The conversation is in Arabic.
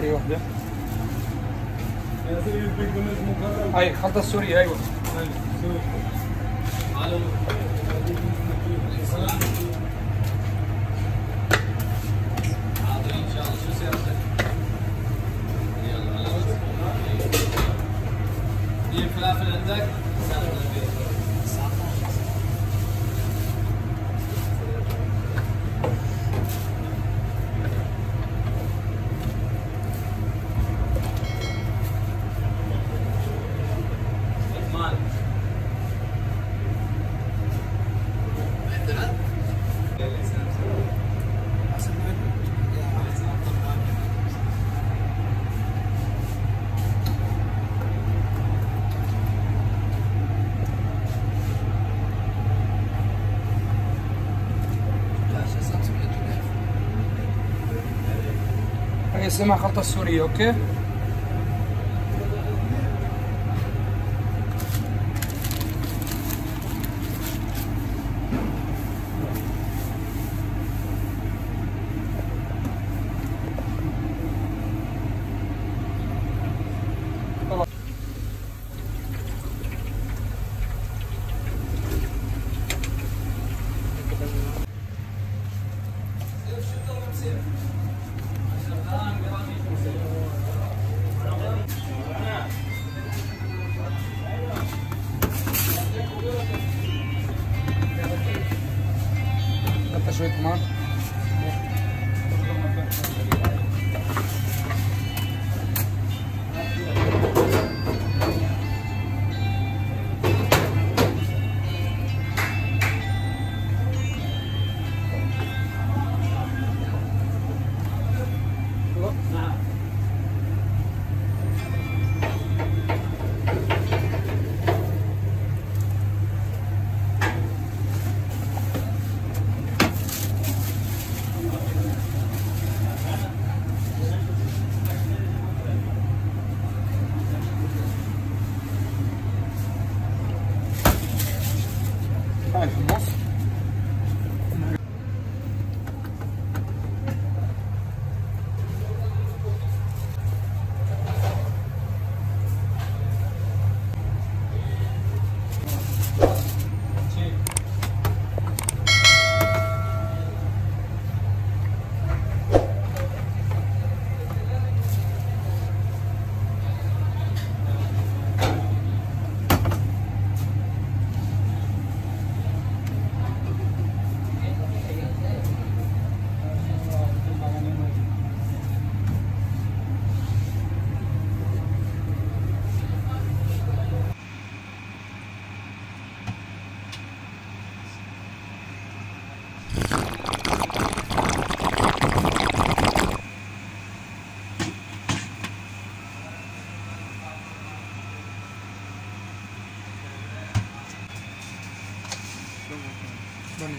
السوريه واحدة. أي خلطة السوريه أيوه. فلافل عندك؟ اسمها خلطه السوريه أوكي Attends, je vais être po. Ah. 那你